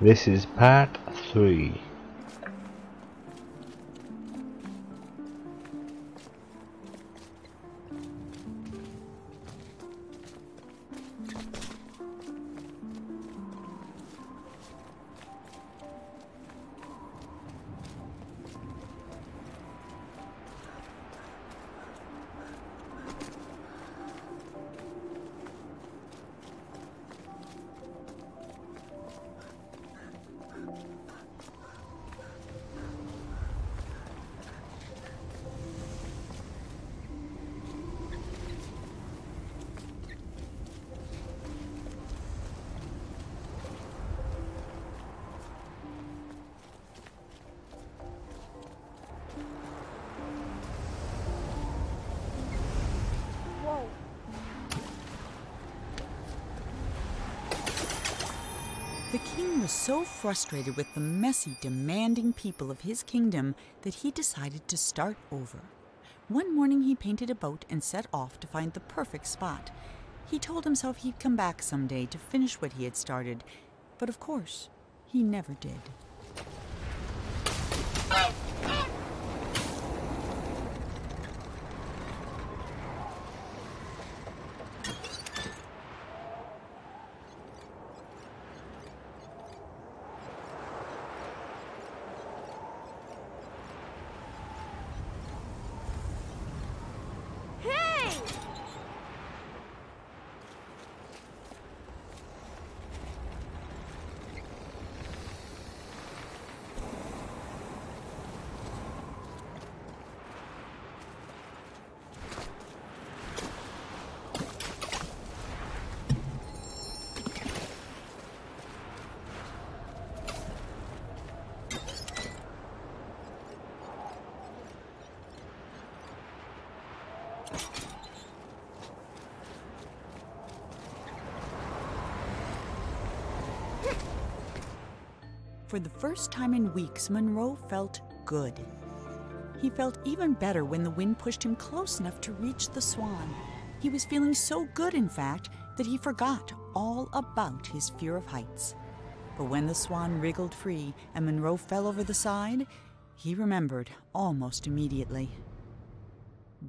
This is part 3. The king was so frustrated with the messy, demanding people of his kingdom that he decided to start over. One morning he painted a boat and set off to find the perfect spot. He told himself he'd come back someday to finish what he had started, but of course, he never did. For the first time in weeks, Monroe felt good. He felt even better when the wind pushed him close enough to reach the swan. He was feeling so good, in fact, that he forgot all about his fear of heights. But when the swan wriggled free and Monroe fell over the side, he remembered almost immediately.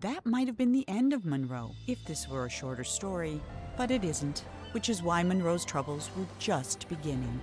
That might have been the end of Monroe if this were a shorter story, but it isn't, which is why Monroe's troubles were just beginning.